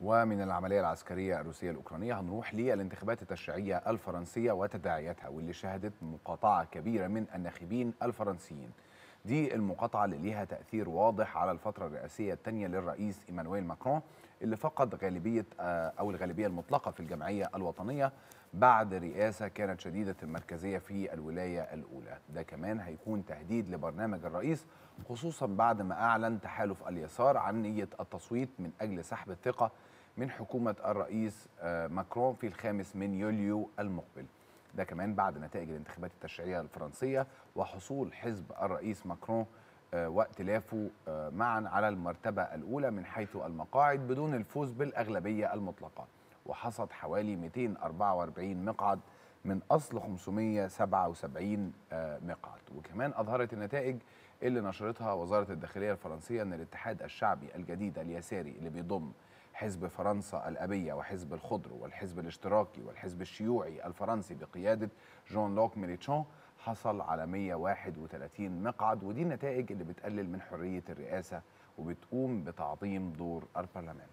ومن العملية العسكرية الروسية الأوكرانية هنروح للانتخابات التشريعية الفرنسية وتداعياتها واللي شهدت مقاطعة كبيرة من الناخبين الفرنسيين. دي المقاطعة اللي ليها تأثير واضح على الفترة الرئاسية الثانية للرئيس إيمانويل ماكرون اللي فقد غالبية أو الغالبية المطلقة في الجمعية الوطنية بعد رئاسة كانت شديدة المركزية في الولاية الأولى. ده كمان هيكون تهديد لبرنامج الرئيس خصوصا بعد ما أعلن تحالف اليسار عن نية التصويت من أجل سحب الثقة من حكومة الرئيس ماكرون في الخامس من يوليو المقبل. ده كمان بعد نتائج الانتخابات التشريعية الفرنسية وحصول حزب الرئيس ماكرون وائتلافه معا على المرتبة الأولى من حيث المقاعد بدون الفوز بالأغلبية المطلقة. وحصد حوالي 244 مقعد من أصل 577 مقعد. وكمان أظهرت النتائج اللي نشرتها وزارة الداخلية الفرنسية أن الاتحاد الشعبي الجديد اليساري اللي بيضم حزب فرنسا الأبية وحزب الخضر والحزب الاشتراكي والحزب الشيوعي الفرنسي بقيادة جون لوك ميلونشون حصل على 131 مقعد ودي النتائج اللي بتقلل من حرية الرئاسة وبتقوم بتعظيم دور البرلمان.